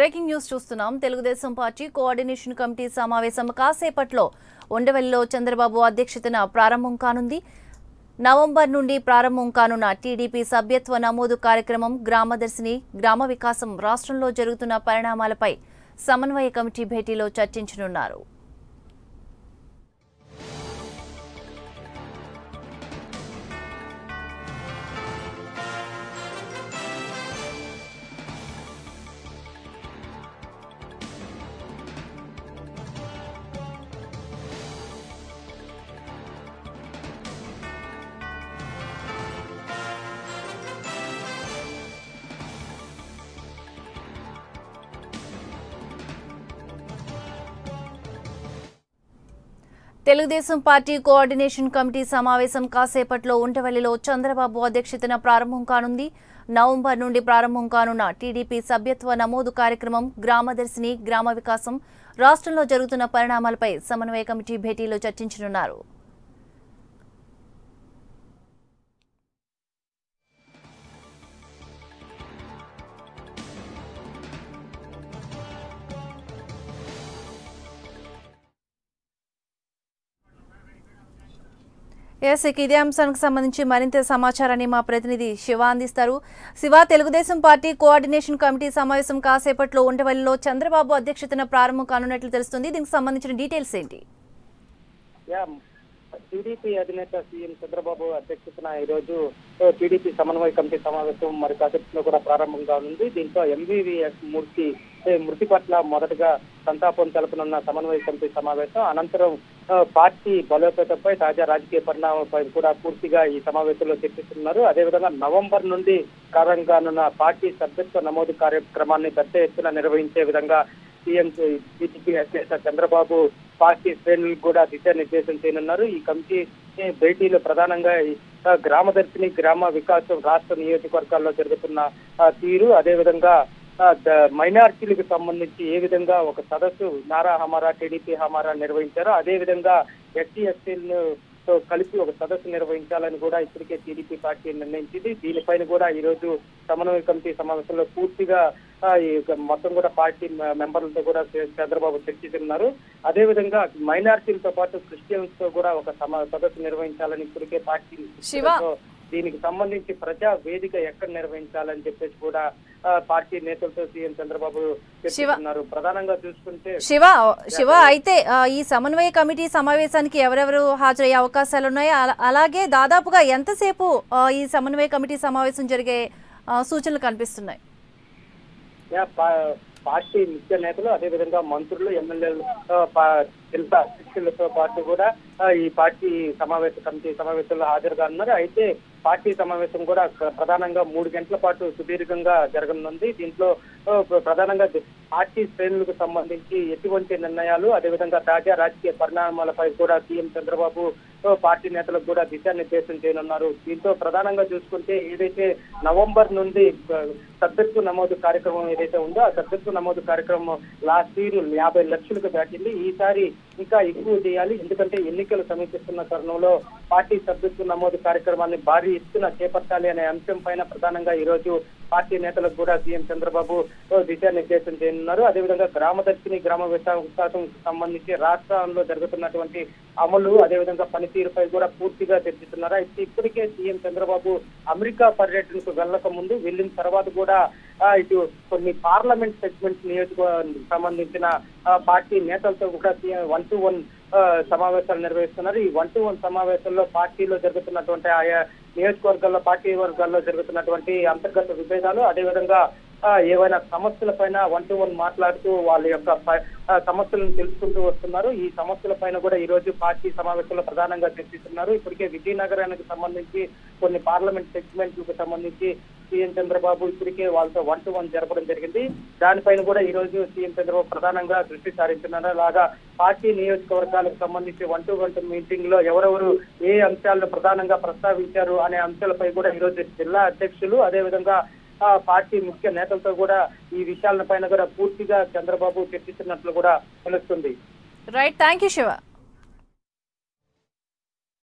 Breaking news చూస్తున్నాం. Telugu Desam party coordination committee సమావేశం కాసేపట్లో ఉండవల్లిలో చంద్రబాబు అధ్యక్షతన ప్రారంభం కానుంది. నవంబర్ నుండి ప్రారంభం కానున్న టీడీపీ సభ్యత్వ నమోదు కార్యక్రమం గ్రామదర్శిని గ్రామ వికాసం రాష్ట్రంలో జరుగుతున్న పరిణామాలపై సమన్వయ కమిటీ భేటీలో చర్చించనున్నారు. తెలుగుదేశం పార్టీ కోఆర్డినేషన్ కమిటీ సమావేశం కాసేపట్లో ఉండవల్లిలో చంద్రబాబు అధ్యక్షతన ప్రారంభం కానుంది. నవంబర్ నుండి ప్రారంభం కానున్న టీడీపీ సభ్యత్వ నమోదు కార్యక్రమం గ్రామదర్శిని గ్రామ వికాసం రాష్ట్రంలో జరుగుతున్న పరిణామాలపై సమన్వయ కమిటీ భేటీలో చర్చించనున్నారు. ఎస్ ఇదే అంశానికి సంబంధించి మరింత సమాచారాన్ని మా ప్రతినిధి శివ అందిస్తారు. Siva Telugu Desam party coordination committee సమావేశం కాసేపట్లో ఉండవల్లిలో చంద్రబాబు అధ్యక్షతన ప్రారంభం కానున్నట్లు తెలుస్తుంది. దీనికి సంబంధించిన డీటెయిల్స్ ఏంటి? యా, టీడీపీ అధినేత సీఎం చంద్రబాబు అధ్యక్షతన ఈ రోజు టీడీపీ సమన్వయ కమిటీ సమావేశం మరి కాసేపట్లో కూడా ప్రారంభం కానుంది. దీంతో ఎంవీవీఎస్ మూర్తి మృతి పట్ల మొదటగా సంతాపం తెలపనున్న సమన్వయ కమిటీ సమావేశం అనంతరం పార్టీ బలోపేతంపై తాజా రాజకీయ పరిణామాలపై కూడా పూర్తిగా ఈ సమావేశంలో చర్చిస్తున్నారు. అదేవిధంగా నవంబర్ నుండి కారణంగానున్న పార్టీ సభ్యత్వ నమోదు కార్యక్రమాన్ని పెద్ద ఎత్తున నిర్వహించే విధంగా సీఎం టీడీపీ అధ్యక్ష చంద్రబాబు పార్టీ శ్రేణులకు కూడా దిశానిర్దేశం చేయనున్నారు. ఈ కమిటీ భేటీలో ప్రధానంగా గ్రామదర్శిని గ్రామ వికాసం రాష్ట్ర నియోజకవర్గాల్లో జరుగుతున్న తీరు అదేవిధంగా మైనార్టీలకు సంబంధించి ఏ విధంగా ఒక సదస్సు నారా హమారా టీడీపీ హమారా నిర్వహించారో అదే విధంగా ఎస్టీ ఎస్టీలను తో కలిపి ఒక సదస్సు నిర్వహించాలని కూడా ఇప్పటికే టీడీపీ పార్టీ నిర్ణయించింది. దీనిపైన కూడా ఈ రోజు సమన్వయ కమిటీ సమావేశంలో పూర్తిగా మొత్తం కూడా పార్టీ మెంబర్లతో కూడా చంద్రబాబు చర్చిస్తున్నారు అదే విధంగా మైనార్టీలతో పాటు క్రిస్టియన్స్తో కూడా ఒక సమ సదస్సు నిర్వహించాలని ఇప్పటికే పార్టీ దీనికి సంబంధించి ప్రజా వేదిక ఎక్కడ నిర్వహించాలని చెప్పేసి కూడా పార్టీ నేతలతో సీఎం చంద్రబాబు చర్చిస్తున్నారు ప్రధానంగా చూసుకుంటే శివ శివ అయితే ఈ సమన్వయ కమిటీ సమావేశానికి ఎవరెవరు హాజరయ్యే అవకాశాలు ఉన్నాయో? అలా- అలాగే దాదాపుగా ఎంతసేపు ఈ సమన్వయ కమిటీ సమావేశం జరిగే సూచనలు కనిపిస్తున్నాయి? పార్టీ ముఖ్య నేతలు అదే విధంగా మంత్రులు ఎమ్మెల్యేలు ఆ, అధ్యక్షులతో పాటు కూడా ఈ పార్టీ సమావేశ కమిటీ సమావేశంలో హాజరుగా ఉన్నారు. అయితే పార్టీ సమావేశం కూడా ప్రధానంగా మూడు గంటల పాటు సుదీర్ఘంగా జరగనుంది. దీంట్లో ప్రధానంగా పార్టీ శ్రేణులకు సంబంధించి ఎటువంటి నిర్ణయాలు అదేవిధంగా తాజా రాజకీయ పరిణామాలపై కూడా సీఎం చంద్రబాబు పార్టీ నేతలకు కూడా దిశానిర్దేశం చేయనున్నారు. దీంతో ప్రధానంగా చూసుకుంటే ఏదైతే నవంబర్ నుండి సభ్యత్వ నమోదు కార్యక్రమం ఏదైతే ఉందో ఆ సభ్యత్వ నమోదు కార్యక్రమం లాస్ట్ ఇయర్ యాభై లక్షలకు దాటింది. ఈసారి ఇంకా ఎక్కువ చేయాలి. ఎందుకంటే ఎన్నికలు సమీపిస్తున్న తరుణంలో పార్టీ సభ్యత్వ నమోదు కార్యక్రమాన్ని భారీ ఎత్తున చేపట్టాలి అనే అంశం పైన ప్రధానంగా ఈ రోజు పార్టీ నేతలకు కూడా సీఎం చంద్రబాబు దిశానిర్దేశం చేయనున్నారు. అదేవిధంగా గ్రామదర్శిని గ్రామ వికాసం సంబంధించి రాష్ట్రంలో జరుగుతున్నటువంటి అమలు అదేవిధంగా పనితీరుపై కూడా పూర్తిగా చర్చిస్తున్నారు. అయితే ఇప్పటికే సీఎం చంద్రబాబు అమెరికా పర్యటనకు వెళ్ళక ముందు వెళ్ళిన తర్వాత కూడా ఇటు కొన్ని పార్లమెంట్ సెగ్మెంట్ నియోజకవర్గానికి సంబంధించిన పార్టీ నేతలతో కూడా వన్ టు వన్ సమావేశాలు నిర్వహిస్తున్నారు. ఈ వన్ టు వన్ సమావేశంలో పార్టీలో జరుగుతున్నటువంటి ఆయా నియోజకవర్గాల్లో పార్టీ వర్గాల్లో జరుగుతున్నటువంటి అంతర్గత విభేదాలు అదేవిధంగా ఏవైనా సమస్యల పైన వన్ టు వన్ మాట్లాడుతూ వాళ్ళ యొక్క సమస్యలను తెలుసుకుంటూ వస్తున్నారు. ఈ సమస్యల పైన కూడా ఈ రోజు పార్టీ సమావేశంలో ప్రధానంగా చర్చిస్తున్నారు. ఇప్పటికే విజయనగరానికి సంబంధించి కొన్ని పార్లమెంట్ సెగ్మెంట్లకు సంబంధించి సీఎం చంద్రబాబు ఇప్పటికే వాళ్ళతో వన్ టు వన్ జరపడం జరిగింది. దానిపైన కూడా ఈ రోజు సీఎం చంద్రబాబు ప్రధానంగా దృష్టి సారించున్నారు అలాగా పార్టీ నియోజకవర్గాలకు సంబంధించి వన్ టు వన్ మీటింగ్లో ఎవరెవరు ఏ అంశాలను ప్రధానంగా ప్రస్తావించారు అనే అంశాలపై కూడా ఈ రోజు జిల్లా అధ్యక్షులు అదేవిధంగా పార్టీ ముఖ్య నేతలతో కూడా ఈ విషయాలపైన కూడా పూర్తిగా చంద్రబాబు చర్చిస్తున్నట్లు కూడా తెలుస్తుంది. Right thank you Shiva